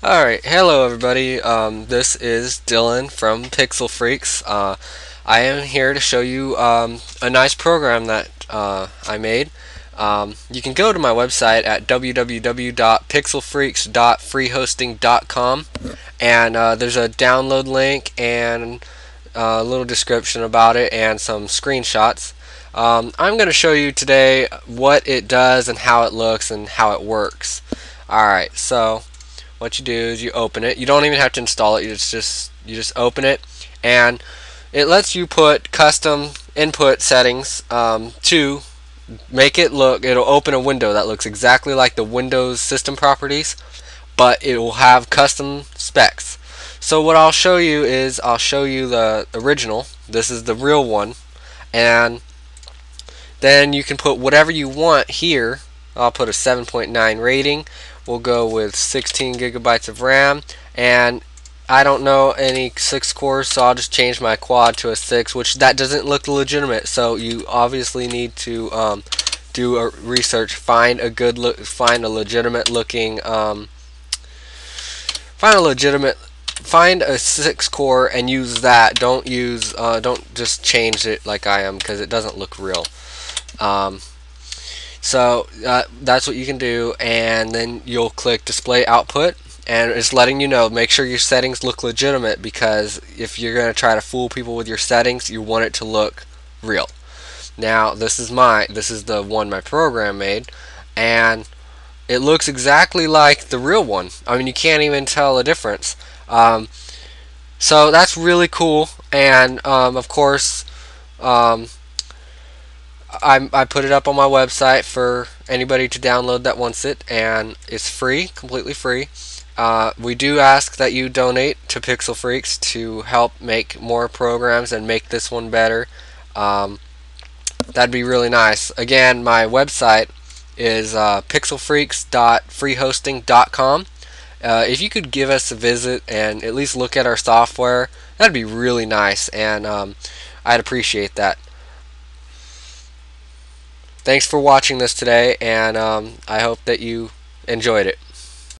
Alright, hello everybody. Um, this is Dylan from Pixel Freaks. Uh, I am here to show you um, a nice program that uh, I made. Um, you can go to my website at www.pixelfreaks.freehosting.com and uh, there's a download link and a little description about it and some screenshots. Um, I'm going to show you today what it does and how it looks and how it works. Alright, so what you do is you open it. You don't even have to install it. You just, just you just open it, and it lets you put custom input settings um, to make it look. It'll open a window that looks exactly like the Windows system properties, but it will have custom specs. So what I'll show you is I'll show you the original. This is the real one, and then you can put whatever you want here. I'll put a 7.9 rating we'll go with 16 gigabytes of RAM and I don't know any 6 cores so I'll just change my quad to a 6 which that doesn't look legitimate so you obviously need to um, do a research find a good look find a legitimate looking um, find a legitimate find a 6 core and use that don't use uh, don't just change it like I am because it doesn't look real. Um, so uh, that's what you can do and then you'll click display output and it's letting you know make sure your settings look legitimate because if you're going to try to fool people with your settings you want it to look real. Now this is my this is the one my program made and it looks exactly like the real one. I mean you can't even tell the difference. Um, so that's really cool and um, of course um, I, I put it up on my website for anybody to download that wants it, and it's free, completely free. Uh, we do ask that you donate to Pixel Freaks to help make more programs and make this one better. Um, that'd be really nice. Again, my website is uh, pixelfreaks.freehosting.com. Uh, if you could give us a visit and at least look at our software, that'd be really nice, and um, I'd appreciate that thanks for watching this today, and um, I hope that you enjoyed it.